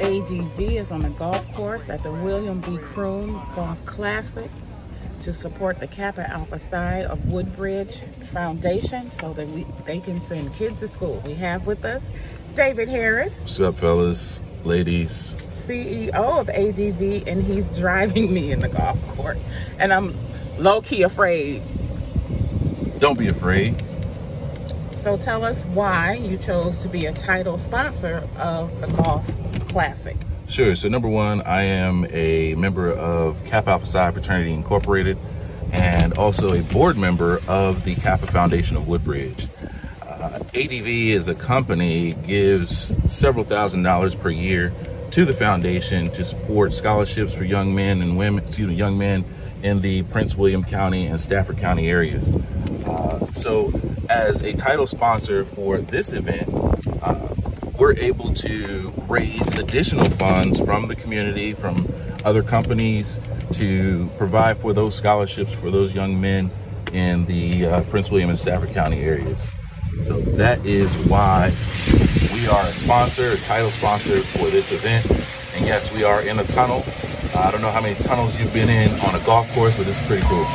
ADV is on the golf course at the William B. Croom Golf Classic to support the Kappa Alpha Psi of Woodbridge Foundation so that we they can send kids to school. We have with us David Harris. What's up, fellas, ladies? CEO of ADV, and he's driving me in the golf court. And I'm low key afraid. Don't be afraid. So tell us why you chose to be a title sponsor of the Golf Classic. Sure. So number one, I am a member of Kappa Alpha Psi Fraternity Incorporated and also a board member of the Kappa Foundation of Woodbridge. Uh, ADV as a company gives several thousand dollars per year to the foundation to support scholarships for young men and women, excuse me, young men in the Prince William County and Stafford County areas. Uh, so as a title sponsor for this event, uh, we're able to raise additional funds from the community, from other companies to provide for those scholarships for those young men in the uh, Prince William and Stafford County areas. So that is why we are a sponsor, a title sponsor for this event. And yes, we are in a tunnel. Uh, I don't know how many tunnels you've been in on a golf course, but this is pretty cool.